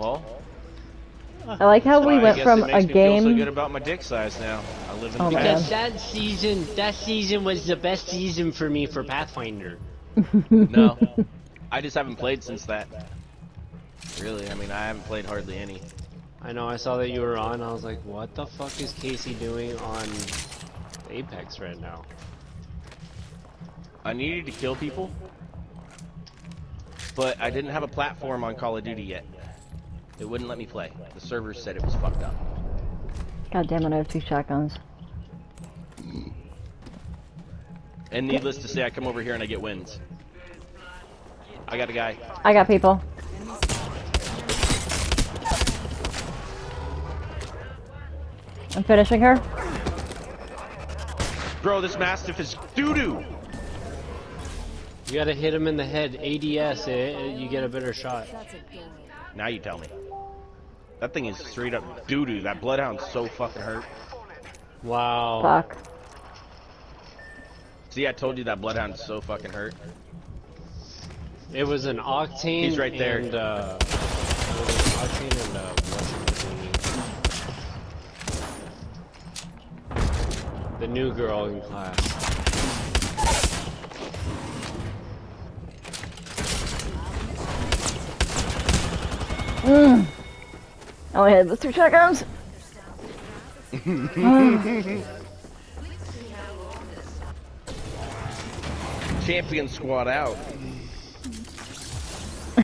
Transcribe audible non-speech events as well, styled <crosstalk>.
Well, I like how we went from a makes me feel so game. good about my dick size now. I live in Oh the my. Because that season, that season was the best season for me for Pathfinder. <laughs> No, I just haven't played since that. Really, I mean, I haven't played hardly any. I know, I saw that you were on, I was like, what the fuck is Casey doing on Apex right now? I needed to kill people, but I didn't have a platform on Call of Duty yet. It wouldn't let me play. The servers said it was fucked up. God damn it! I have two shotguns. And needless to say, I come over here and I get wins. I got a guy. I got people. I'm finishing her. Bro, this Mastiff is doo-doo! You gotta hit him in the head, ADS, eh, eh, you get a better shot. Now you tell me. That thing is straight up doo-doo. That Bloodhound's so fucking hurt. Wow. Fuck. See, I told you that Bloodhound's so fucking hurt. It was an Octane He's right there. and, uh, it was an Octane and, uh, what's? The new girl in class. Mm. I had those two shotguns. Champion squad out.